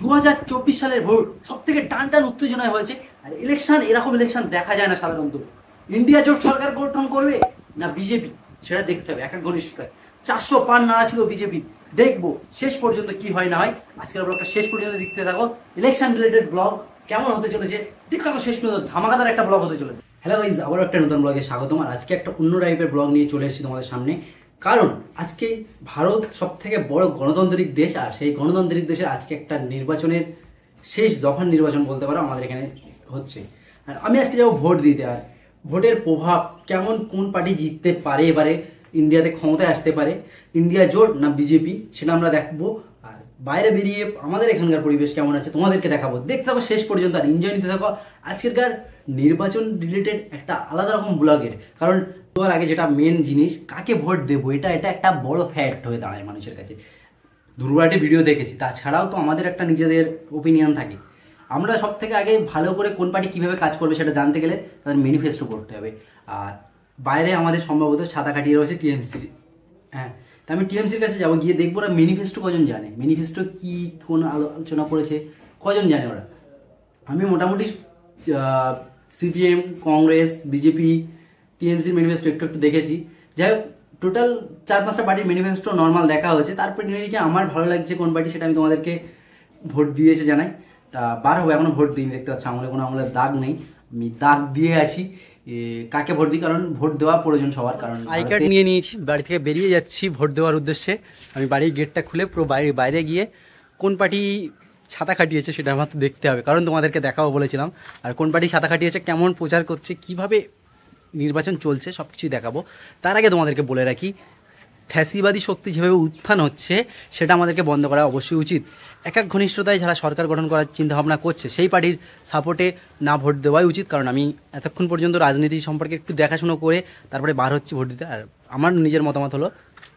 দু হাজার চব্বিশ সালের ভোট সব থেকে টান টান উত্তেজনায় হয়েছে। আর ইলেকশন এরকম ইলেকশন দেখা যায় না সাধারণত। ইন্ডিয়া জোট সরকার গঠন করবে না বিজেপি? সেটা দেখতে হবে এক এক ঘনিষ্ঠতায় চারশো পান নাড়া ছিল বিজেপি। দেখব, শেষ পর্যন্ত কি হয় না হয়। আজকের ব্লগটা শেষ পর্যন্ত দেখতে থাকো। ইলেকশন রিলেটেড ব্লগ কেমন হতে চলেছে, দেখতে থাকো শেষ পর্যন্ত। ধামাকাদার একটা ব্লগ হতে চলেছে। হ্যালো গাইজ আবার একটা নতুন ব্লগে স্বাগতম। আর আজকে একটা অন্য টাইপের ব্লগ নিয়ে চলে এসেছি তোমাদের সামনে। কারণ আজকে ভারত সব থেকে বড় গণতান্ত্রিক দেশ, আর সেই গণতান্ত্রিক দেশে আজকে একটা নির্বাচনের শেষ দফার নির্বাচন বলতে পারো আমাদের এখানে হচ্ছে। আর আমি আজকে যাব ভোট দিতে, আর ভোটের প্রভাব কেমন কোন পার্টি জিততে পারে এবারে, ইন্ডিয়াতে ক্ষমতায় আসতে পারে, ইন্ডিয়া জোট না বিজেপি, সেটা আমরা দেখব। বাইরে বেরিয়ে আমাদের এখানকার পরিবেশ কেমন আছে তোমাদেরকে দেখাবো। দেখতে থাকো শেষ পর্যন্ত আর এনজয় নিতে থাকো। আজকেরকার নির্বাচন রিলেটেড একটা আলাদা রকম ব্লগের কারণ তোমার আগে যেটা মেন জিনিস, কাকে ভোট দেবো, এটা এটা একটা বড় ফ্যাক্ট হয়ে দাঁড়ায় মানুষের কাছে। দুর্গাটি ভিডিও দেখেছি, তাছাড়াও তো আমাদের একটা নিজেদের ওপিনিয়ন থাকে। আমরা সব থেকে আগে ভালো করে কোন পার্টি কীভাবে কাজ করবে সেটা জানতে গেলে তাদের ম্যানিফেস্টো করতে হবে। আর বাইরে আমাদের সম্ভবত ছাতা কাটিয়ে রয়েছে টিএমসির হ্যাঁ। তা আমি টিএমসির কাছে যাব গিয়ে দেখব ওরা ম্যানিফেস্টো কজন জানে। ম্যানিফেস্টো কি কোন আলোচনা করেছে কজন জানে ওরা? আমি মোটামুটি সিপিএম কংগ্রেস বিজেপি টিএমসির ম্যানিফেস্টো একটু একটু দেখেছি। যাই হোক টোটাল চার পাঁচটা পার্টির ম্যানিফেস্টো নর্মাল দেখা হয়েছে। তারপর নিয়ে আমার ভালো লাগছে কোন পার্টি সেটা আমি তোমাদেরকে ভোট দিয়ে এসে জানাই। তা বার হবে এখনও ভোট দিই দেখতে পাচ্ছি আমলে কোনো আমলের দাগ নেই। আমি দাগ দিয়ে এ, কাকে ভোট দিই? কারণ ভোট দেওয়া প্রয়োজন সবার কারণ আই কার্ড নিয়ে নিয়েছি বাড়ি থেকে বেরিয়ে যাচ্ছি ভোট দেওয়ার উদ্দেশ্যে। আমি বাড়ির গেটটা খুলে পুরো বাইরে বাইরে গিয়ে কোন পার্টি ছাতা খাটিয়েছে সেটা আমার তো দেখতে হবে। কারণ তোমাদেরকে দেখাবো বলেছিলাম আর কোন পার্টি ছাতা খাটিয়েছে কেমন প্রচার করছে কীভাবে নির্বাচন চলছে সব কিছুই দেখাবো। তার আগে তোমাদেরকে বলে রাখি ফ্যাসিবাদী শক্তি যেভাবে উত্থান হচ্ছে, সেটা আমাদেরকে বন্ধ করা অবশ্যই উচিত। এক এক ঘনিষ্ঠতায় যারা সরকার গঠন করার চিন্তাভাবনা করছে, সেই পার্টির সাপোর্টে না ভোট দেওয়াই উচিত, কারণ আমি এতক্ষণ পর্যন্ত রাজনীতি সম্পর্কে একটু দেখাশুনো করে তারপরে বার হচ্ছি ভোট দিতে। আর আমার নিজের মতামত হলো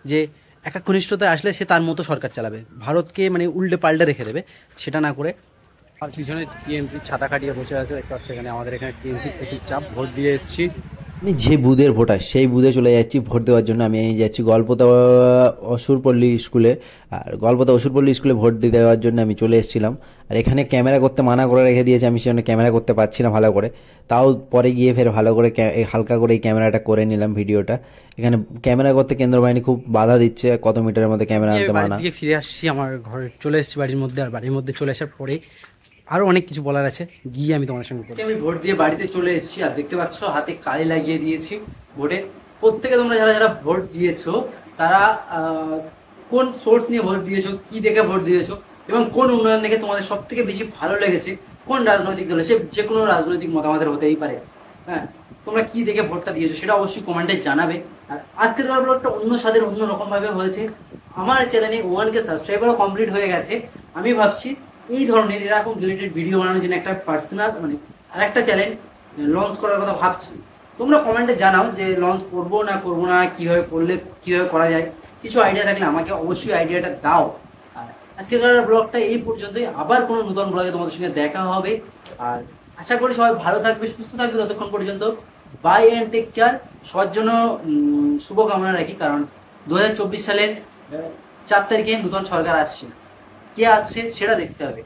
যে, এক এক ঘনিষ্ঠতায় আসলে সে তার মতো সরকার চালাবে। ভারতকে মানে উল্টে পাল্টে রেখে দেবে, সেটা না করে আর পিছনে টিএমসি ছাতা কাটিয়ে বসে আছে, দেখতে পাচ্ছি এখানে আমাদের এখানে টিএমসি প্রচুর চাপ, ভোট দিয়ে এসেছি। আমি যে বুধের ভোটার সেই বুধে চলে যাচ্ছি ভোট দেওয়ার জন্য আমি যাচ্ছি গল্পতা অসুরপল্লী স্কুলে। আর গল্পতা অসুরপল্লী স্কুলে ভোট দিয়ে দেওয়ার জন্য আমি চলে এসেছিলাম। আর এখানে ক্যামেরা করতে মানা করে রেখে দিয়েছে আমি সেখানে ক্যামেরা করতে পারছি না ভালো করে। তাও পরে গিয়ে ফের ভালো করে হালকা করে এই ক্যামেরাটা করে নিলাম ভিডিওটা। এখানে ক্যামেরা করতে কেন্দ্র বাহিনী খুব বাধা দিচ্ছে কত মিটারের মধ্যে ক্যামেরা আনতে মানা। ফিরে আসছি আমার ঘরে চলে এসেছি বাড়ির মধ্যে আর বাড়ির মধ্যে চলে আসার পরে আরও অনেক কিছু বলার আছে। গিয়ে আমি তোমার সঙ্গে আমি ভোট দিয়ে বাড়িতে চলে এসেছি, আর দেখতে পাচ্ছ, হাতে কালি লাগিয়ে দিয়েছি ভোটে। প্রত্যেকে তোমরা যারা যারা ভোট দিয়েছ, তারা কোন সোর্স নিয়ে ভোট দিয়েছ, কি দেখে ভোট দিয়েছ, এবং কোন উন্নয়ন দেখে তোমাদের সব থেকে বেশি ভালো লেগেছে, কোন রাজনৈতিক দলে, সে যে কোনো রাজনৈতিক মতামতের হতেই পারে। হ্যাঁ তোমরা কি দেখে ভোটটা দিয়েছ সেটা অবশ্যই কমেন্টে জানাবে। আর আজকের ব্লগটা অন্য স্বাদের অন্য রকম ভাবে হয়েছে। আমার চ্যানেলে ওয়ান কে সাবস্ক্রাইবারও কমপ্লিট হয়ে গেছে। আমি ভাবছি এই ধরনের এরকম রিলেটেড ভিডিও বানানোর জন্য একটা পার্সোনাল মানে আর একটা চ্যানেল লঞ্চ করার কথা ভাবছি। তোমরা কমেন্টে জানাও যে লঞ্চ করব না করব না, কীভাবে করলে, কীভাবে করা যায়। কিছু আইডিয়া থাকলে আমাকে অবশ্যই আইডিয়াটা দাও। আর আজকের ব্লগটা এই পর্যন্তই। আবার কোনো নতুন ব্লগে তোমাদের সঙ্গে দেখা হবে। আর আশা করি সবাই ভালো থাকবে, সুস্থ থাকবে ততক্ষণ পর্যন্ত। বাই অ্যান্ড টেক কেয়ার সবার জন্য শুভকামনা রাখি, কারণ দু হাজার চব্বিশ সালের চার তারিখে নতুন সরকার আসছে। কে আসছে সেটা দেখতে হবে।